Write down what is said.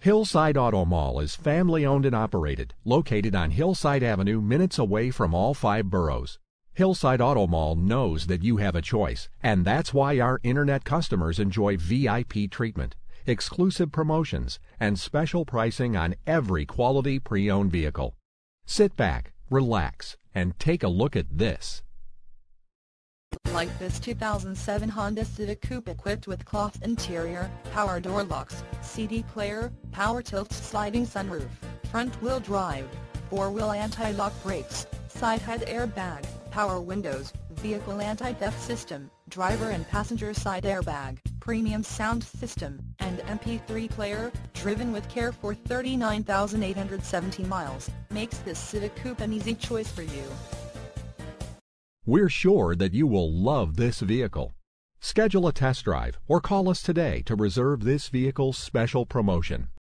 Hillside Auto Mall is family owned and operated, located on Hillside Avenue, minutes away from all five boroughs. Hillside Auto Mall knows that you have a choice, and that's why our internet customers enjoy VIP treatment, exclusive promotions, and special pricing on every quality pre owned vehicle. Sit back, relax, and take a look at this. Like this 2007 Honda Civic Coupe equipped with cloth interior, power door locks, CD player, power tilt sliding sunroof, front wheel drive, four wheel anti-lock brakes, side head airbag, power windows, vehicle anti-theft system, driver and passenger side airbag, premium sound system, and MP3 player, driven with care for 39,870 miles, makes this Civic Coupe an easy choice for you. We're sure that you will love this vehicle. Schedule a test drive or call us today to reserve this vehicle's special promotion.